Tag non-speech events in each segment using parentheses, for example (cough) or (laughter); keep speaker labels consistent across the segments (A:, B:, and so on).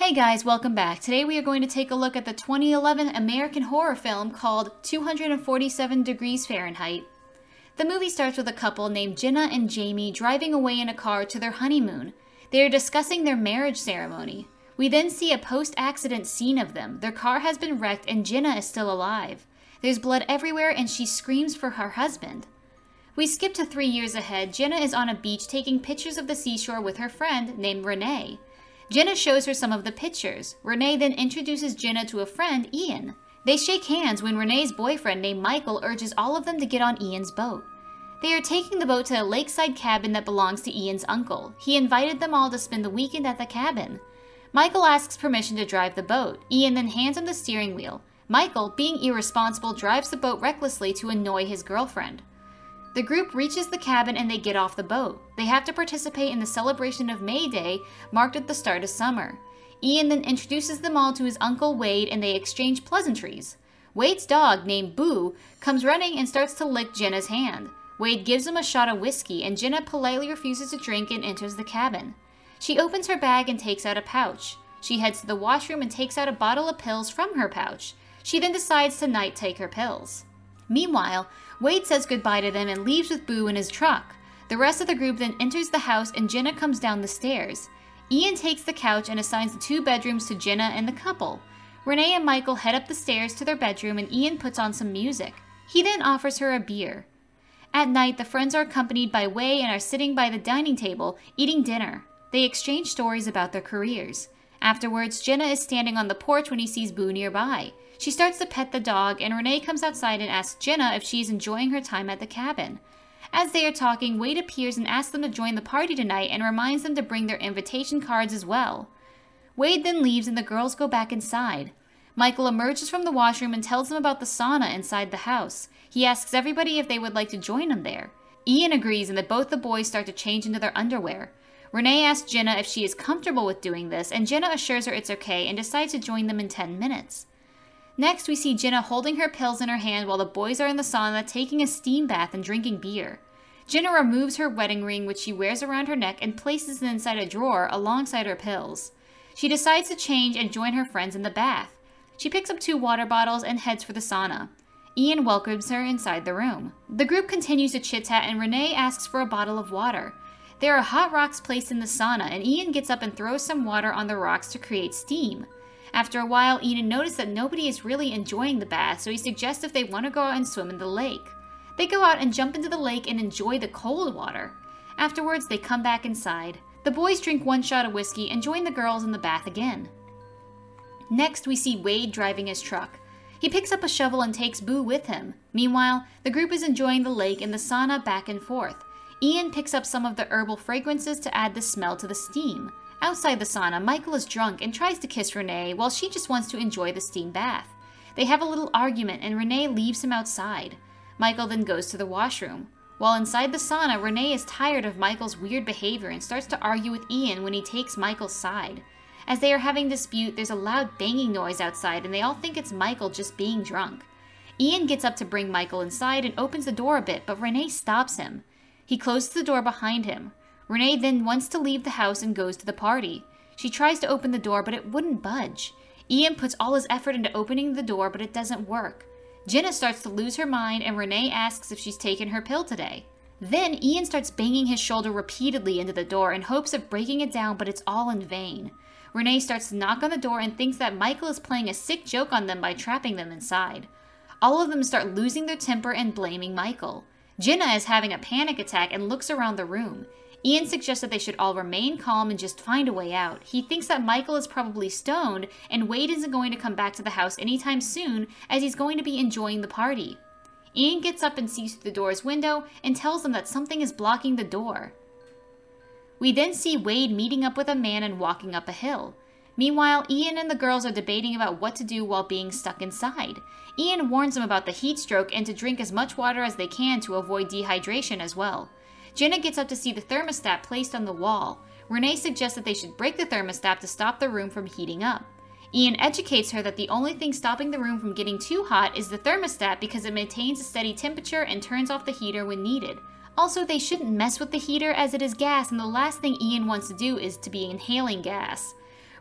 A: Hey guys, welcome back. Today we are going to take a look at the 2011 American horror film called 247 Degrees Fahrenheit. The movie starts with a couple named Jenna and Jamie driving away in a car to their honeymoon. They are discussing their marriage ceremony. We then see a post accident scene of them. Their car has been wrecked and Jenna is still alive. There's blood everywhere and she screams for her husband. We skip to three years ahead. Jenna is on a beach taking pictures of the seashore with her friend named Renee. Jenna shows her some of the pictures. Renee then introduces Jenna to a friend, Ian. They shake hands when Renee's boyfriend named Michael urges all of them to get on Ian's boat. They are taking the boat to a lakeside cabin that belongs to Ian's uncle. He invited them all to spend the weekend at the cabin. Michael asks permission to drive the boat. Ian then hands him the steering wheel. Michael, being irresponsible, drives the boat recklessly to annoy his girlfriend. The group reaches the cabin and they get off the boat. They have to participate in the celebration of May Day, marked at the start of summer. Ian then introduces them all to his uncle Wade and they exchange pleasantries. Wade's dog, named Boo, comes running and starts to lick Jenna's hand. Wade gives him a shot of whiskey and Jenna politely refuses to drink and enters the cabin. She opens her bag and takes out a pouch. She heads to the washroom and takes out a bottle of pills from her pouch. She then decides to night take her pills. Meanwhile, Wade says goodbye to them and leaves with Boo in his truck. The rest of the group then enters the house and Jenna comes down the stairs. Ian takes the couch and assigns the two bedrooms to Jenna and the couple. Renee and Michael head up the stairs to their bedroom and Ian puts on some music. He then offers her a beer. At night, the friends are accompanied by Wade and are sitting by the dining table, eating dinner. They exchange stories about their careers. Afterwards, Jenna is standing on the porch when he sees Boo nearby. She starts to pet the dog, and Renee comes outside and asks Jenna if she is enjoying her time at the cabin. As they are talking, Wade appears and asks them to join the party tonight and reminds them to bring their invitation cards as well. Wade then leaves and the girls go back inside. Michael emerges from the washroom and tells them about the sauna inside the house. He asks everybody if they would like to join him there. Ian agrees and that both the boys start to change into their underwear. Renee asks Jenna if she is comfortable with doing this, and Jenna assures her it's okay and decides to join them in 10 minutes. Next, we see Jenna holding her pills in her hand while the boys are in the sauna taking a steam bath and drinking beer. Jenna removes her wedding ring, which she wears around her neck, and places it inside a drawer alongside her pills. She decides to change and join her friends in the bath. She picks up two water bottles and heads for the sauna. Ian welcomes her inside the room. The group continues to chit chat, and Renee asks for a bottle of water. There are hot rocks placed in the sauna, and Ian gets up and throws some water on the rocks to create steam. After a while, Ian notices that nobody is really enjoying the bath, so he suggests if they want to go out and swim in the lake. They go out and jump into the lake and enjoy the cold water. Afterwards, they come back inside. The boys drink one shot of whiskey and join the girls in the bath again. Next, we see Wade driving his truck. He picks up a shovel and takes Boo with him. Meanwhile, the group is enjoying the lake and the sauna back and forth. Ian picks up some of the herbal fragrances to add the smell to the steam. Outside the sauna, Michael is drunk and tries to kiss Renee while she just wants to enjoy the steam bath. They have a little argument and Renee leaves him outside. Michael then goes to the washroom. While inside the sauna, Renee is tired of Michael's weird behavior and starts to argue with Ian when he takes Michael's side. As they are having dispute, there's a loud banging noise outside and they all think it's Michael just being drunk. Ian gets up to bring Michael inside and opens the door a bit, but Renee stops him. He closes the door behind him. Renee then wants to leave the house and goes to the party. She tries to open the door, but it wouldn't budge. Ian puts all his effort into opening the door, but it doesn't work. Jenna starts to lose her mind, and Renee asks if she's taken her pill today. Then Ian starts banging his shoulder repeatedly into the door in hopes of breaking it down, but it's all in vain. Renee starts to knock on the door and thinks that Michael is playing a sick joke on them by trapping them inside. All of them start losing their temper and blaming Michael. Jenna is having a panic attack and looks around the room. Ian suggests that they should all remain calm and just find a way out. He thinks that Michael is probably stoned, and Wade isn't going to come back to the house anytime soon, as he's going to be enjoying the party. Ian gets up and sees through the door's window and tells them that something is blocking the door. We then see Wade meeting up with a man and walking up a hill. Meanwhile, Ian and the girls are debating about what to do while being stuck inside. Ian warns them about the heat stroke and to drink as much water as they can to avoid dehydration as well. Jenna gets up to see the thermostat placed on the wall. Renee suggests that they should break the thermostat to stop the room from heating up. Ian educates her that the only thing stopping the room from getting too hot is the thermostat because it maintains a steady temperature and turns off the heater when needed. Also, they shouldn't mess with the heater as it is gas and the last thing Ian wants to do is to be inhaling gas.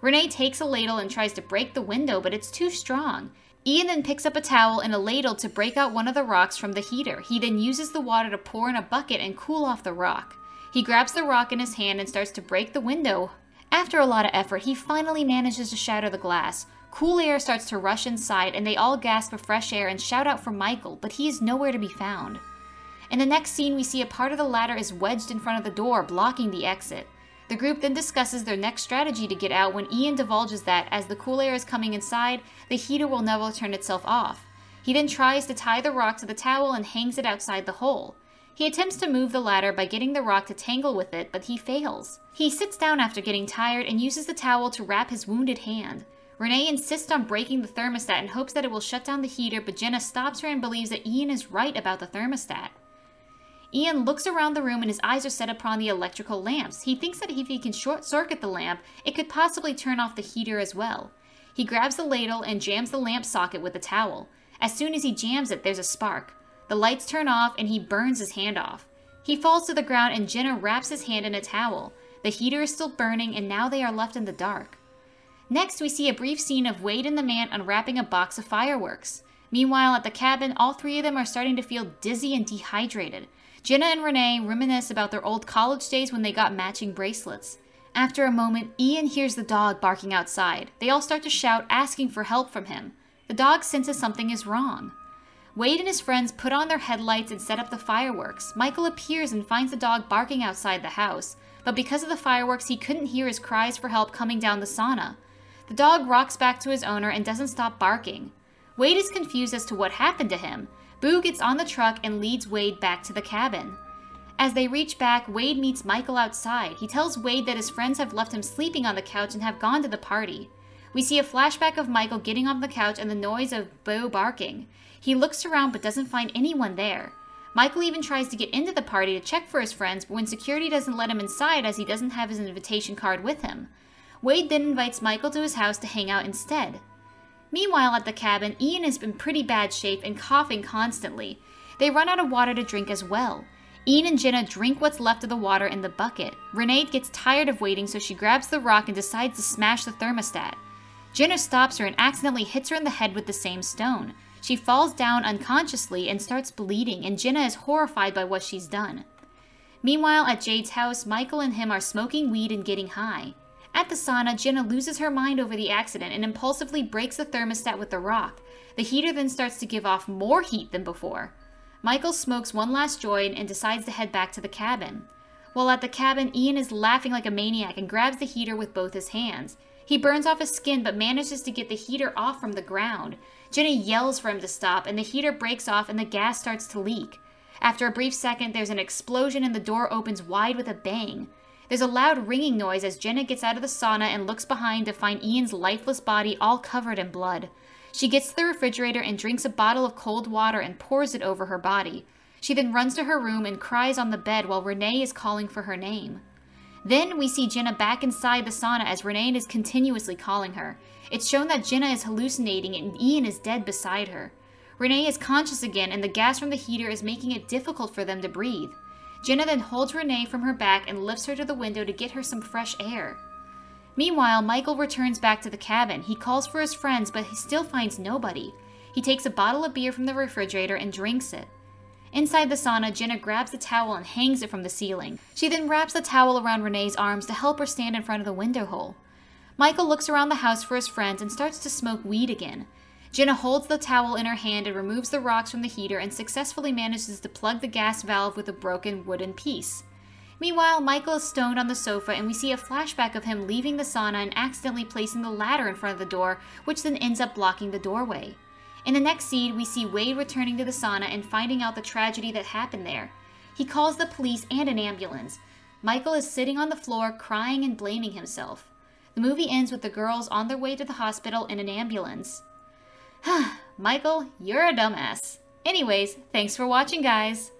A: Renee takes a ladle and tries to break the window, but it's too strong. Ian then picks up a towel and a ladle to break out one of the rocks from the heater. He then uses the water to pour in a bucket and cool off the rock. He grabs the rock in his hand and starts to break the window. After a lot of effort, he finally manages to shatter the glass. Cool air starts to rush inside, and they all gasp for fresh air and shout out for Michael, but he is nowhere to be found. In the next scene, we see a part of the ladder is wedged in front of the door, blocking the exit. The group then discusses their next strategy to get out when Ian divulges that, as the cool air is coming inside, the heater will never turn itself off. He then tries to tie the rock to the towel and hangs it outside the hole. He attempts to move the ladder by getting the rock to tangle with it, but he fails. He sits down after getting tired and uses the towel to wrap his wounded hand. Renee insists on breaking the thermostat and hopes that it will shut down the heater, but Jenna stops her and believes that Ian is right about the thermostat. Ian looks around the room and his eyes are set upon the electrical lamps. He thinks that if he can short circuit the lamp, it could possibly turn off the heater as well. He grabs the ladle and jams the lamp socket with a towel. As soon as he jams it, there's a spark. The lights turn off and he burns his hand off. He falls to the ground and Jenna wraps his hand in a towel. The heater is still burning and now they are left in the dark. Next, we see a brief scene of Wade and the man unwrapping a box of fireworks. Meanwhile, at the cabin, all three of them are starting to feel dizzy and dehydrated. Jenna and Renee reminisce about their old college days when they got matching bracelets. After a moment, Ian hears the dog barking outside. They all start to shout, asking for help from him. The dog senses something is wrong. Wade and his friends put on their headlights and set up the fireworks. Michael appears and finds the dog barking outside the house, but because of the fireworks, he couldn't hear his cries for help coming down the sauna. The dog rocks back to his owner and doesn't stop barking. Wade is confused as to what happened to him, Boo gets on the truck and leads Wade back to the cabin. As they reach back, Wade meets Michael outside. He tells Wade that his friends have left him sleeping on the couch and have gone to the party. We see a flashback of Michael getting off the couch and the noise of Boo barking. He looks around but doesn't find anyone there. Michael even tries to get into the party to check for his friends, but when security doesn't let him inside as he doesn't have his invitation card with him. Wade then invites Michael to his house to hang out instead. Meanwhile, at the cabin, Ian is in pretty bad shape and coughing constantly. They run out of water to drink as well. Ian and Jenna drink what's left of the water in the bucket. Renee gets tired of waiting, so she grabs the rock and decides to smash the thermostat. Jenna stops her and accidentally hits her in the head with the same stone. She falls down unconsciously and starts bleeding, and Jenna is horrified by what she's done. Meanwhile, at Wade's house, Michael and him are smoking weed and getting high. At the sauna, Jenna loses her mind over the accident and impulsively breaks the thermostat with the rock. The heater then starts to give off more heat than before. Michael smokes one last joint and decides to head back to the cabin. While at the cabin, Ian is laughing like a maniac and grabs the heater with both his hands. He burns off his skin but manages to get the heater off from the ground. Jenna yells for him to stop and the heater breaks off and the gas starts to leak. After a brief second, there's an explosion and the door opens wide with a bang. There's a loud ringing noise as Jenna gets out of the sauna and looks behind to find Ian's lifeless body all covered in blood. She gets to the refrigerator and drinks a bottle of cold water and pours it over her body. She then runs to her room and cries on the bed while Renee is calling for her name. Then we see Jenna back inside the sauna as Renee is continuously calling her. It's shown that Jenna is hallucinating and Ian is dead beside her. Renee is conscious again and the gas from the heater is making it difficult for them to breathe. Jenna then holds Renee from her back and lifts her to the window to get her some fresh air. Meanwhile, Michael returns back to the cabin. He calls for his friends, but he still finds nobody. He takes a bottle of beer from the refrigerator and drinks it. Inside the sauna, Jenna grabs the towel and hangs it from the ceiling. She then wraps the towel around Renee's arms to help her stand in front of the window hole. Michael looks around the house for his friends and starts to smoke weed again. Jenna holds the towel in her hand and removes the rocks from the heater and successfully manages to plug the gas valve with a broken wooden piece. Meanwhile, Michael is stoned on the sofa and we see a flashback of him leaving the sauna and accidentally placing the ladder in front of the door, which then ends up blocking the doorway. In the next scene, we see Wade returning to the sauna and finding out the tragedy that happened there. He calls the police and an ambulance. Michael is sitting on the floor crying and blaming himself. The movie ends with the girls on their way to the hospital in an ambulance. (sighs) Michael, you're a dumbass. Anyways, thanks for watching, guys.